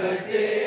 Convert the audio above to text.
birthday.